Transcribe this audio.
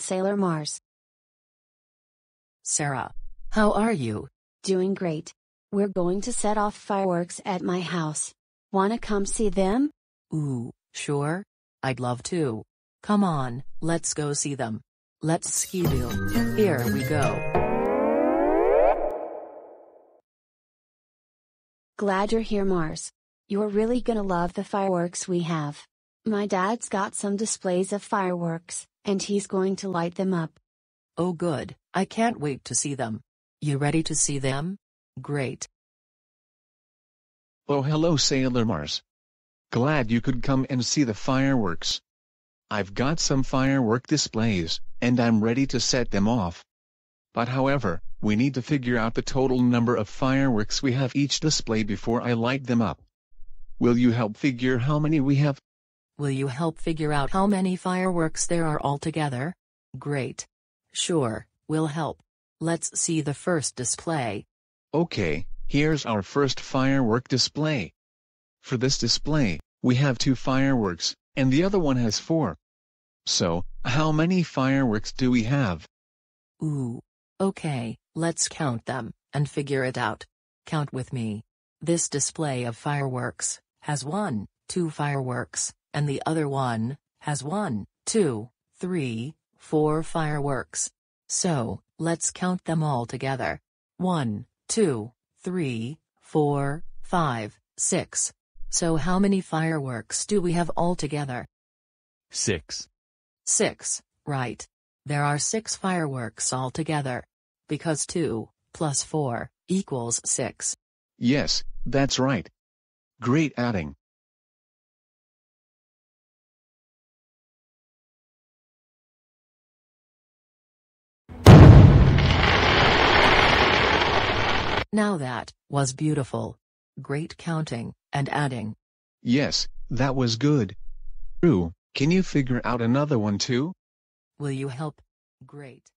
Sailor Mars. Sarah. How are you? Doing great. We're going to set off fireworks at my house. Wanna come see them? Ooh, sure? I'd love to. Come on, let's go see them. Let's ski-doo. Here we go. Glad you're here Mars. You're really gonna love the fireworks we have. My dad's got some displays of fireworks, and he's going to light them up. Oh good, I can't wait to see them. You ready to see them? Great. Oh hello Sailor Mars. Glad you could come and see the fireworks. I've got some firework displays, and I'm ready to set them off. But however, we need to figure out the total number of fireworks we have each display before I light them up. Will you help figure how many we have? Will you help figure out how many fireworks there are altogether? Great. Sure, we'll help. Let's see the first display. Okay, here's our first firework display. For this display, we have two fireworks, and the other one has four. So, how many fireworks do we have? Ooh. Okay, let's count them, and figure it out. Count with me. This display of fireworks has one, two fireworks, and the other one has one, two, three, four fireworks. So, let's count them all together. One, two, three, four, five, six. So how many fireworks do we have altogether? Six. Six, right. There are six fireworks altogether. Because 2 plus 4 equals 6. Yes, that's right. Great adding. Now that was beautiful. Great counting and adding. Yes, that was good. True, can you figure out another one too? Will you help? Great.